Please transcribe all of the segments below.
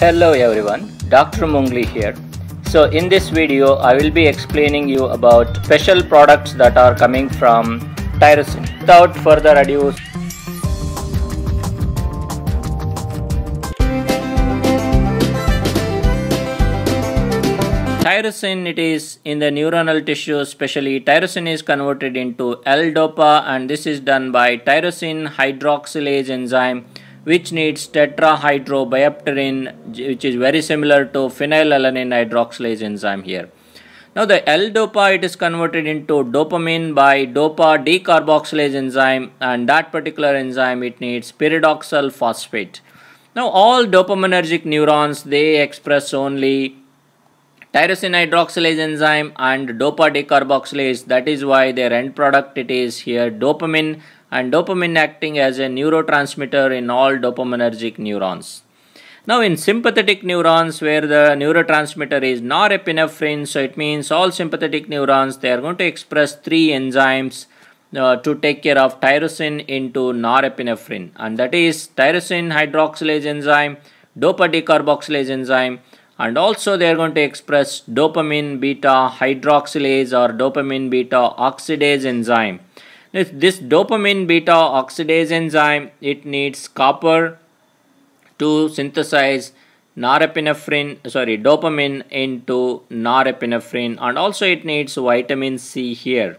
Hello everyone, Dr. Mungli here. So in this video I will be explaining you about special products that are coming from tyrosine. Without further ado, Tyrosine it is in the neuronal tissue especially tyrosine is converted into L-DOPA and this is done by tyrosine hydroxylase enzyme which needs tetrahydrobiopterin which is very similar to phenylalanine hydroxylase enzyme here. Now the L-DOPA it is converted into dopamine by DOPA decarboxylase enzyme and that particular enzyme it needs pyridoxal phosphate. Now all dopaminergic neurons they express only tyrosine hydroxylase enzyme and dopa decarboxylase that is why their end product it is here dopamine and dopamine acting as a neurotransmitter in all dopaminergic neurons. Now in sympathetic neurons where the neurotransmitter is norepinephrine so it means all sympathetic neurons they are going to express three enzymes uh, to take care of tyrosine into norepinephrine and that is tyrosine hydroxylase enzyme, dopa decarboxylase enzyme and also they are going to express dopamine beta hydroxylase or dopamine beta oxidase enzyme. This, this dopamine beta oxidase enzyme it needs copper to synthesize norepinephrine sorry dopamine into norepinephrine and also it needs vitamin C here.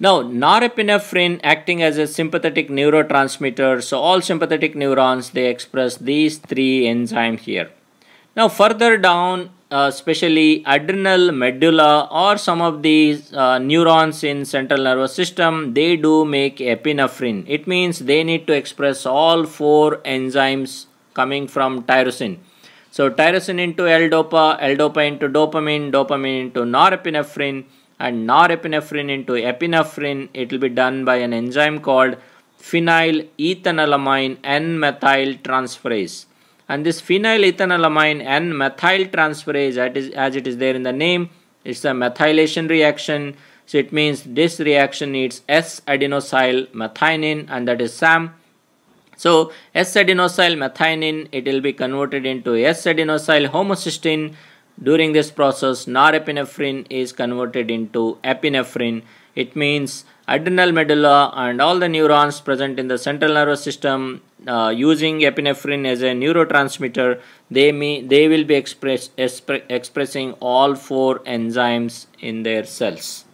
Now, norepinephrine acting as a sympathetic neurotransmitter, so all sympathetic neurons they express these three enzymes here. Now further down, uh, especially adrenal medulla or some of these uh, neurons in central nervous system, they do make epinephrine. It means they need to express all four enzymes coming from tyrosine. So tyrosine into L-DOPA, L-DOPA into dopamine, dopamine into norepinephrine and norepinephrine into epinephrine. It will be done by an enzyme called phenylethylamine N-methyl transferase and this phenylethylamine N-methyl transferase that is as it is there in the name. It's a methylation reaction. So it means this reaction needs S-adenosyl methionine and that is SAM. So S-adenosyl methionine it will be converted into S-adenosyl homocysteine. During this process norepinephrine is converted into epinephrine. It means adrenal medulla and all the neurons present in the central nervous system uh, using epinephrine as a neurotransmitter they may they will be express, expre expressing all four enzymes in their cells.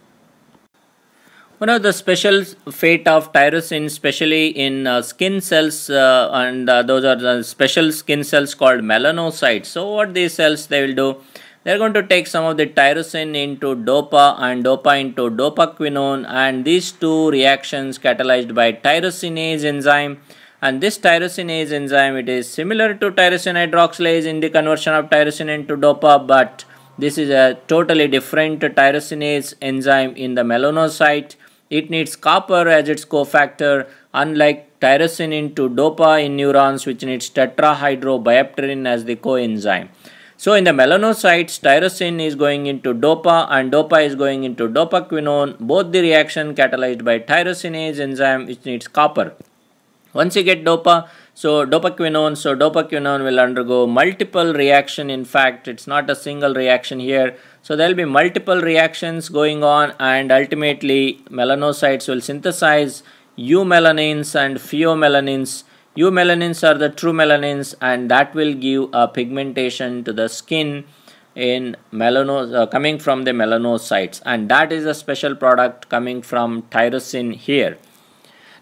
One of the special fate of tyrosine especially in uh, skin cells uh, and uh, those are the special skin cells called melanocytes. So what these cells they will do? They are going to take some of the tyrosine into dopa and dopa into dopaquinone and these two reactions catalyzed by tyrosinase enzyme and this tyrosinase enzyme it is similar to tyrosine hydroxylase in the conversion of tyrosine into dopa but this is a totally different tyrosinase enzyme in the melanocyte it needs copper as its cofactor unlike tyrosine into dopa in neurons which needs tetrahydrobiopterin as the coenzyme so in the melanocytes, tyrosine is going into dopa and dopa is going into dopaquinone, both the reaction catalyzed by tyrosinase enzyme which needs copper. Once you get dopa, so dopaquinone, so dopaquinone will undergo multiple reaction. In fact, it's not a single reaction here. So there will be multiple reactions going on and ultimately melanocytes will synthesize eumelanins and pheomelanins Eumelanins are the true melanins and that will give a pigmentation to the skin in melanos uh, coming from the melanocytes and that is a special product coming from tyrosine here.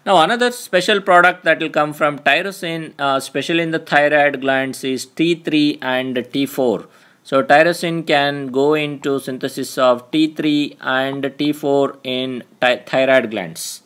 Now another special product that will come from tyrosine uh, especially in the thyroid glands is T3 and T4. So tyrosine can go into synthesis of T3 and T4 in thyroid glands.